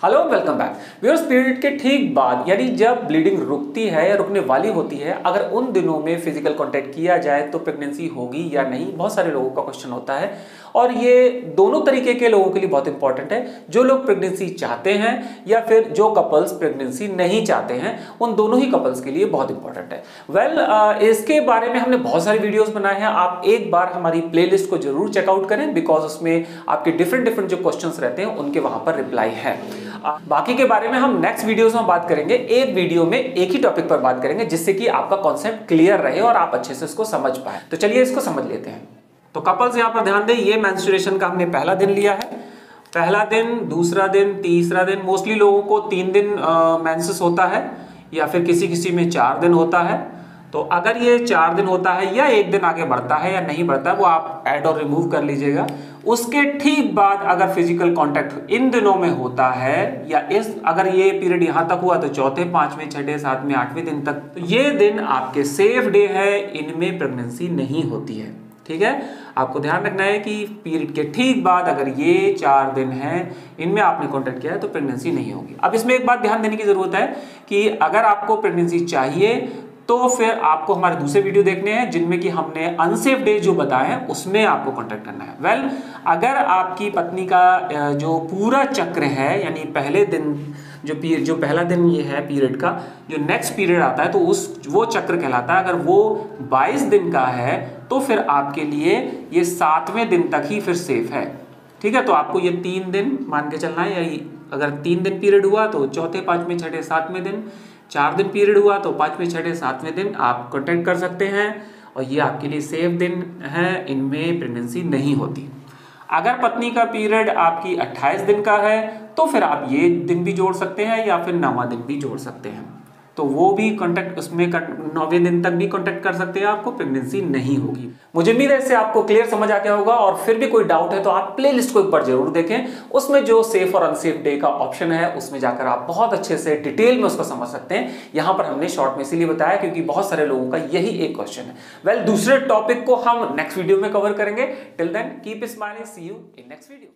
Hello welcome back viewers period के ठीक बाद यानी जब ब्लीडिंग रुकती है या रुकने वाली होती है अगर उन दिनों में फ़िज़िकल कांटेक्ट किया जाए तो प्रेगनेंसी होगी या नहीं बहुत सारे लोगों का क्वेश्चन होता है। और ये दोनों तरीके के लोगों के लिए बहुत इंपॉर्टेंट है। जो लोग प्रेगनेंसी चाहते हैं या फिर जो कपल्स प्रेगनेंसी नहीं चाहते हैं उन दोनों ही कपल्स के लिए बहुत इंपॉर्टेंट है। वेल well, इसके बारे में हमने बहुत सारे वीडियोस बनाए हैं। आप एक बार हमारी प्लेलिस्ट को ज़रूर चेकआउट करें बिकॉज़ उसमें आपके डिफरेंट डिफरेंट जो क्वेश्चन रहते हैं उनके वहाँ पर रिप्लाई है। बाकी के बारे में हम नेक्स्ट वीडियोस में बात करेंगे। एक वीडियो में एक ही टॉपिक पर बात करेंगे, जिससे कि आपका कॉन्सेप्ट क्लियर रहे और आप अच्छे से इसको समझ पाए। तो चलिए इसको समझ लेते हैं। तो कपल्स यहाँ पर ध्यान दें, ये मैंस्ट्रुएशन का हमने पहला दिन लिया है। पहला दिन, दूसरा दिन, तीसरा दिन मोस्टली लोगों को तीन दिन मैंसिस होता है या फिर किसी किसी में चार दिन होता है। तो अगर ये चार दिन होता है या एक दिन आगे बढ़ता है या नहीं बढ़ता है वो आप ऐड और रिमूव कर लीजिएगा। उसके ठीक बाद अगर फ़िज़िकल कांटेक्ट इन दिनों में होता है या इस, अगर ये पीरियड यहाँ तक हुआ तो चौथे, पाँचवें, छठे, सातवें, आठवें दिन तक तो ये दिन आपके सेफ़ डे है, इनमें प्रेगनेंसी नहीं होती है। ठीक है? आपको ध्यान रखना है कि पीरियड के ठीक बाद अगर ये चार दिन हैं, इनमें आपने कॉन्टेक्ट किया है तो प्रेगनेंसी नहीं होगी। अब इसमें एक बात ध्यान देने की ज़रूरत है कि अगर आपको प्रेगनेंसी चाहिए तो फिर आपको हमारे दूसरे वीडियो देखने हैं जिनमें कि हमने अनसेफ डे जो बताए हैं उसमें आपको कांटेक्ट करना है। वेल well, अगर आपकी पत्नी का जो पूरा चक्र है यानी पहले दिन जो पीरियड जो पहला दिन ये है पीरियड का जो नेक्स्ट पीरियड आता है तो उस वो चक्र कहलाता है। अगर वो 22 दिन का है तो फिर आपके लिए ये सातवें दिन तक ही फिर सेफ़ है। ठीक है तो आपको ये तीन दिन मान के चलना है या अगर तीन दिन पीरियड हुआ तो चौथे पाँचवें छठे सातवें दिन चार दिन पीरियड हुआ तो पाँचवें, छठे, सातवें दिन आप कॉन्टेक्ट कर सकते हैं और ये आपके लिए सेफ़ दिन है, इनमें प्रेगनेंसी नहीं होती। अगर पत्नी का पीरियड आपकी 28 दिन का है तो फिर आप ये दिन भी जोड़ सकते हैं या फिर नवा दिन भी जोड़ सकते हैं। तो वो भी कॉन्टेक्ट उसमें नौवे दिन तक भी कॉन्टेक्ट कर सकते हैं आपको प्रेगनेंसी नहीं होगी। मुझे उम्मीद है इससे आपको क्लियर समझ आ गया होगा और फिर भी कोई डाउट है तो आप प्ले को एक बार ज़रूर देखें। उसमें जो सेफ़ और अनसेफ डे का ऑप्शन है उसमें जाकर आप बहुत अच्छे से डिटेल में उसको समझ सकते हैं। यहाँ पर हमने शॉर्ट में इसीलिए बताया क्योंकि बहुत सारे लोगों का यही एक क्वेश्चन है। वेल well, दूसरे टॉपिक को हम नेक्स्ट वीडियो में कवर करेंगे। Till then keep smiling see you in next video